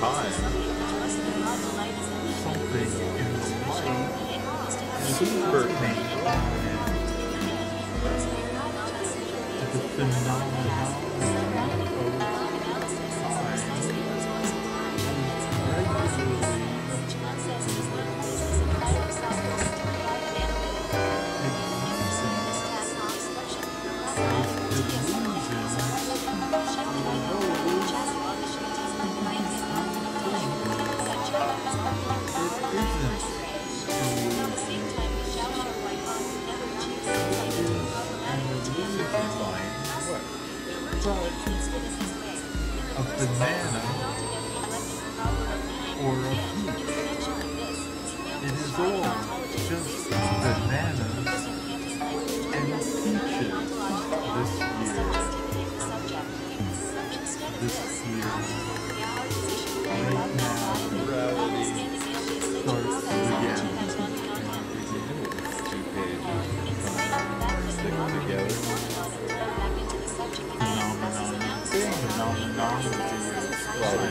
time. something in the light Super to the phenomenon a banana or a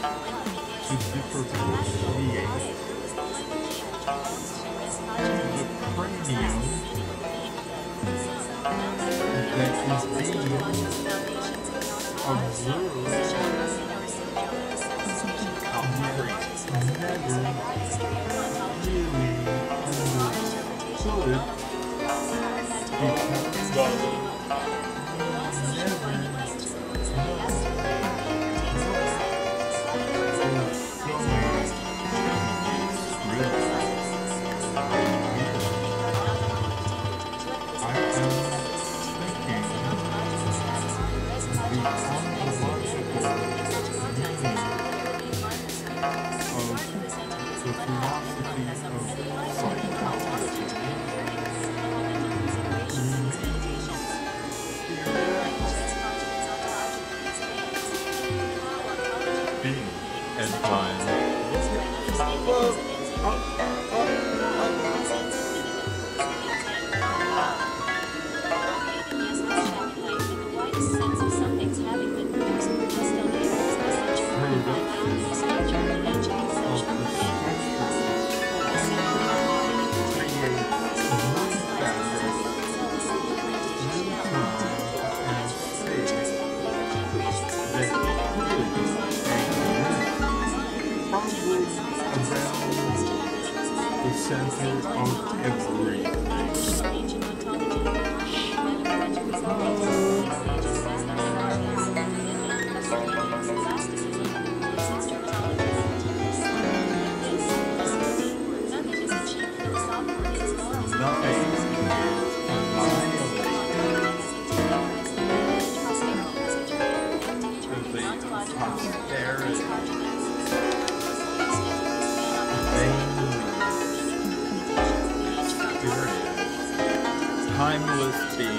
begins to differentiate the cranium that is being observed never really understood because the center of everything. Nothing is timeless beings.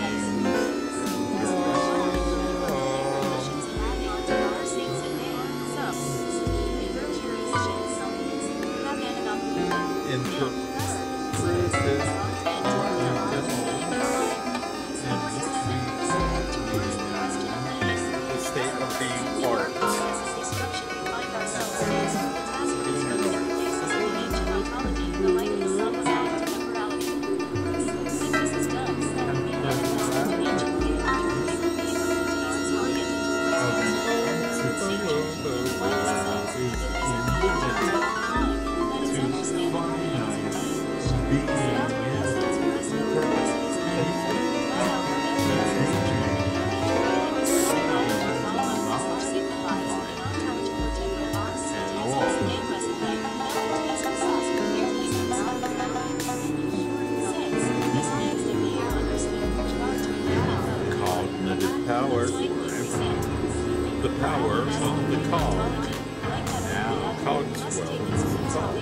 Power of the cog. Now Cogswell is the cog.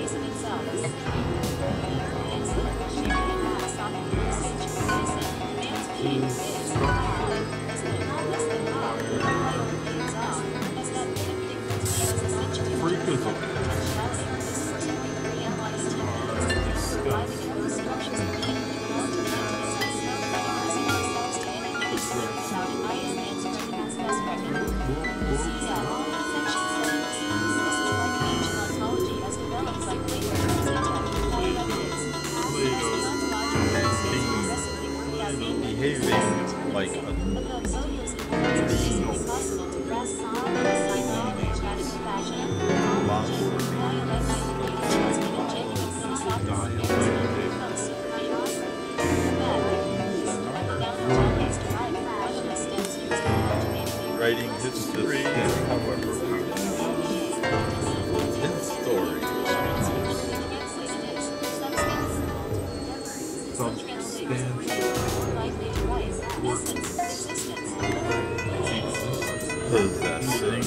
Possessing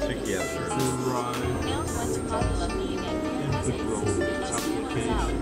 together. Derived integral application.